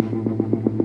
Thank you.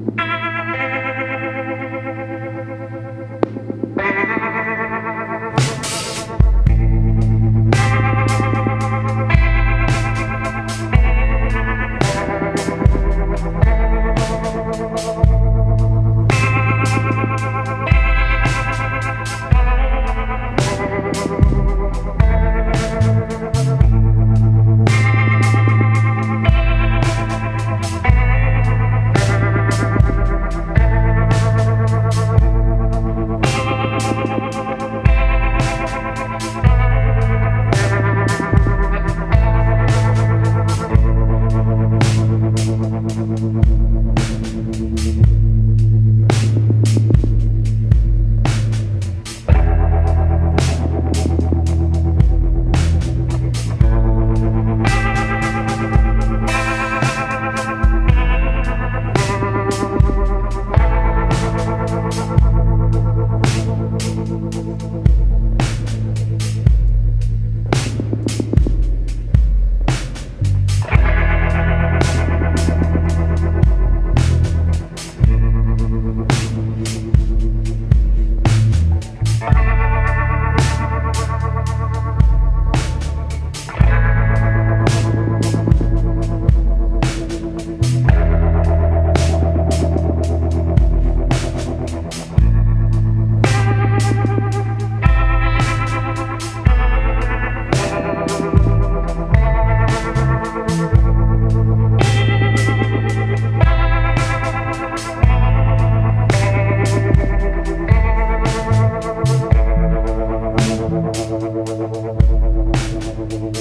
Thank you.